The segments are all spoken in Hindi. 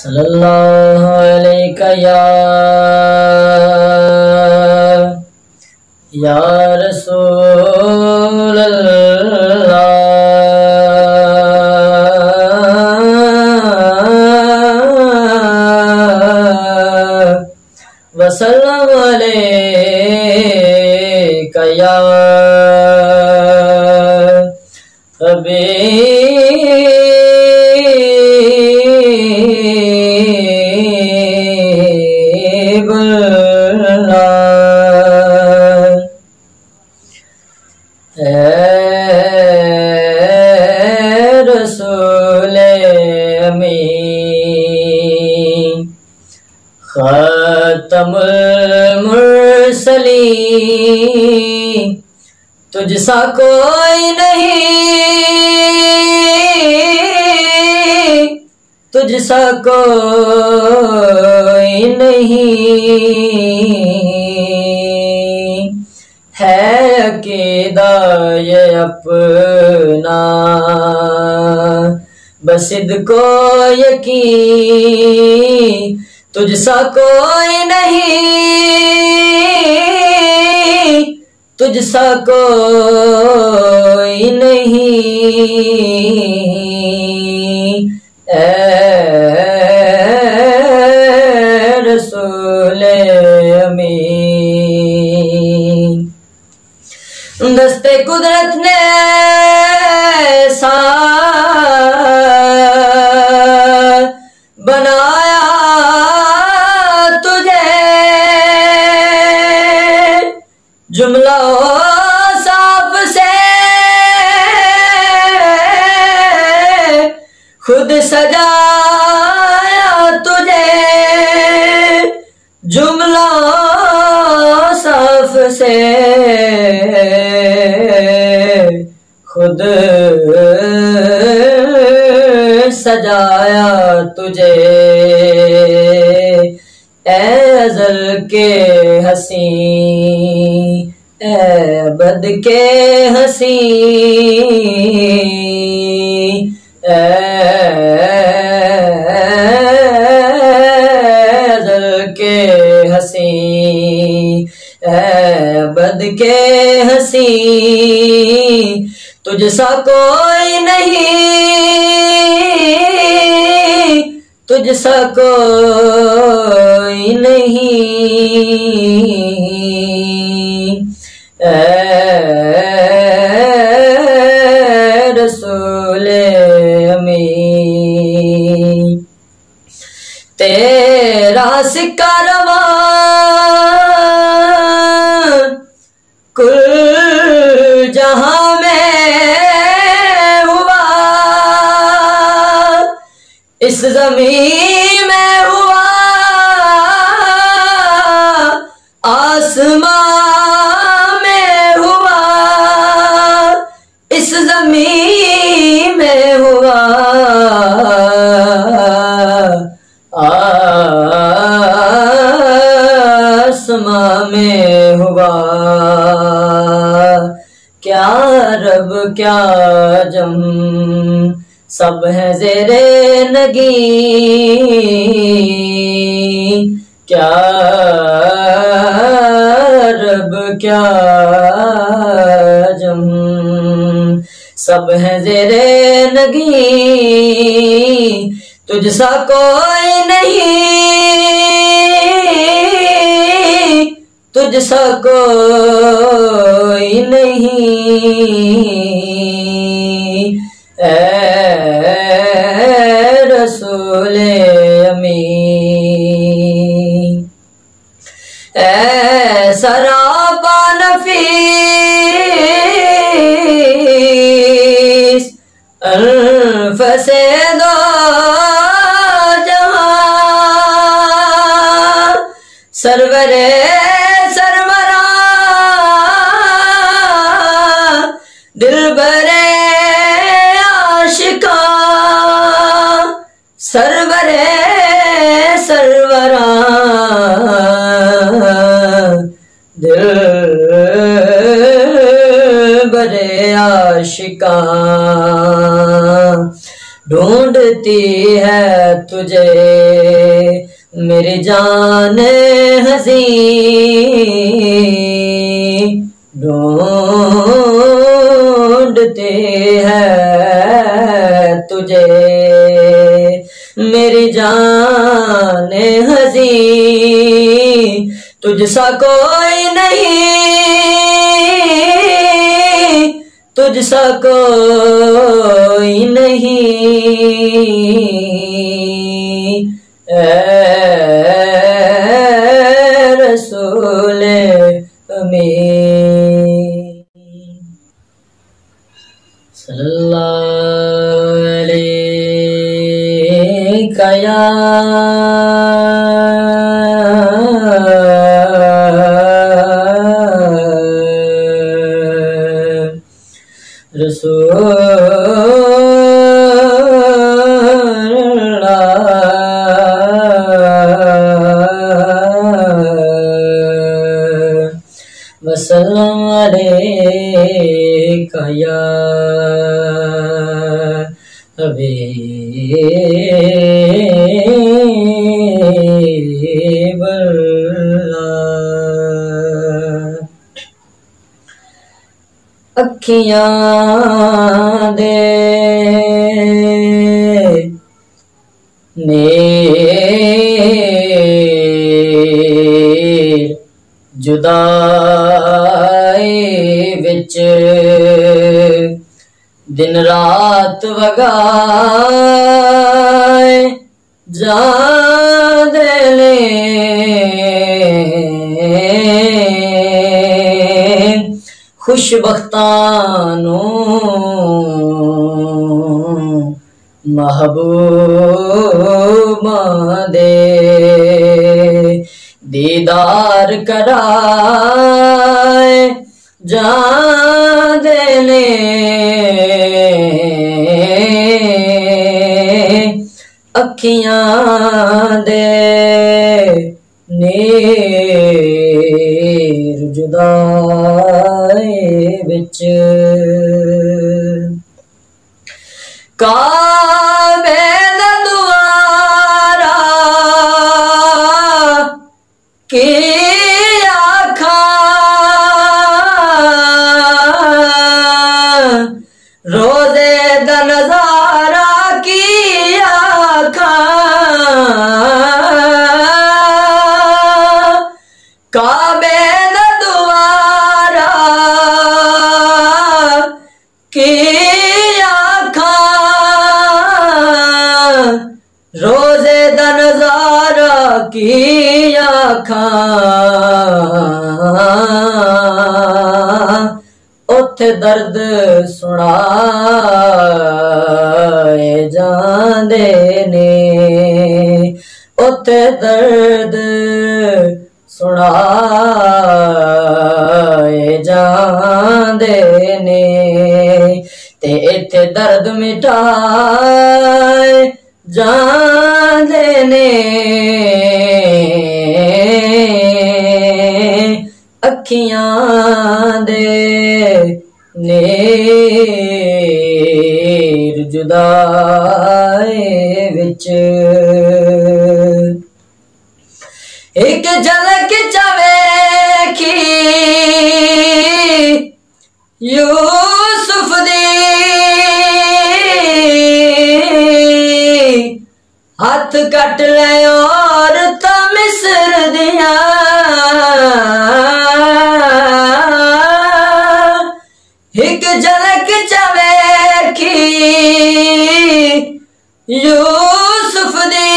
सल्लल्लाहु अलैका या या रसूल वसल्लम अलैका या हबीबुल्लाह अमीन खतमुल मुरसलीन तुझसा कोई नहीं तुझसा कोई नहीं है अकीदा ये अपना बसिद को यकीन तुझसा कोई नहीं तुझसा कोई नहीं। जुमला साफ़ से। खुद सजाया तुझे। जुमला साफ़ से। खुद सजाया तुझे। एजल के हसी बद के हसी के हसी बद के हसी तुझसा कोई नहीं तुझसा कोई नहीं। रसूल अमीन तेरा सिक्का रवा कुल जहाँ में हुआ। इस ज़मीन रब क्या जम, सब है जेरे नगी। क्या रब क्या जम, सब है जेरे नगी। तुझसा कोई नहीं। तुझसा कोई नहीं। रसूल अमीन। ऐ सरापा नफीस। अनफसे दो सरवरा ढूंढती है तुझे। मेरी जान हसी ढूंढती है तुझे। मेरी जान हसी तुझसा कोई नहीं, तुझसा कोई नहीं। रसूल अमीन। सल्लल्लाहु अलैका या रसूल अखियाँ दे नेर जुदाई विच दिन रात वगाए जा ले। बख्तानो महबूब दे दीदार कराए जा देने ਅੱਖੀਆਂ ਦੇ ਨੀਰ ਜੁਦਾਈ ਵਿੱਚ। ਕਾਬੇ ਆਖਾਂ ਉੱਥੇ ਦਰਦ ਸੁਣਾਏ ਜਾਂਦੇ ਨੇ ਉੱਥੇ ਦਰਦ ਸੁਣਾਏ ਜਾਂਦੇ ਨੇ ਤੇ ਇੱਥੇ ਦਰਦ ਮਿਟਾਏ ਜਾਂਦੇ ਨੇ ਅੱਖੀਆਂ ਦੇ ਨੇਰ ਜੁਦਾਈ ਵਿੱਚ। ਇੱਕ ਝਲਕ ਚਵੇਖੀ ਯੂਸਫ ਦੀ ਹੱਥ ਕੱਟ ਲੈ ਔਰਤਾਂ ਮਿਸਰ ਦੀਆਂ। ਝਲਕ ਚਵੇਖੀ ਯੂਸਫ ਦੀ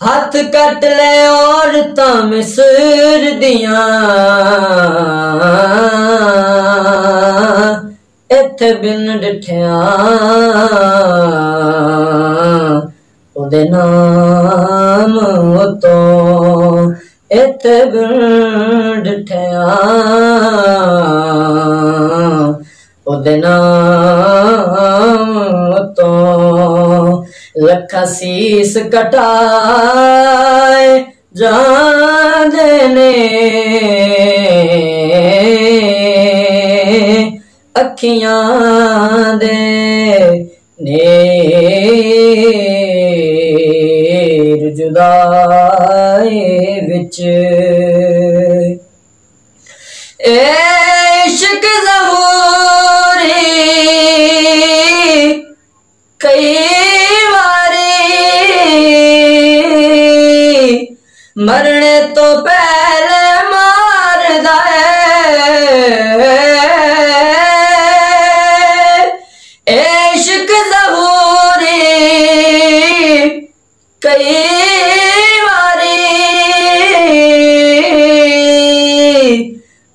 ਹੱਥ ਕੱਟ ਲੈ ਔਰਤਾਂ ਮਿਸਰ ਦੀਆਂ ਇੱਥੇ ਬਿਨ ਡਿਠਿਆ ਉਹਦੇ ਨਾਮ ਉਤੋਂ नित बिरड तो लख सीस कटाए जाने अखियाँ दे ने ए शूरी कई वारी मरण तो पार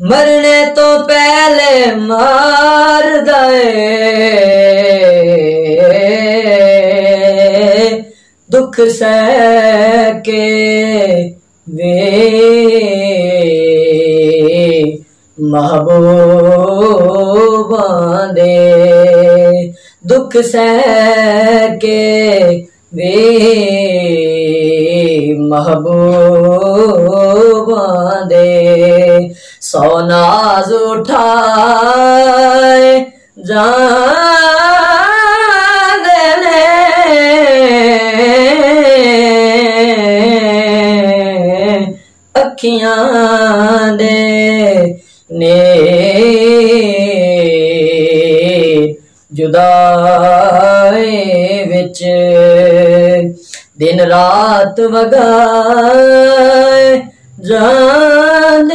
मरने तो पहले मार दे। दुख सके वे महबूबा दे। दुख सह के वे महबूबा दे। सोनाज उठाए जान देने अखियाँ दे ने जुदाई विच दिन रात वगाए जान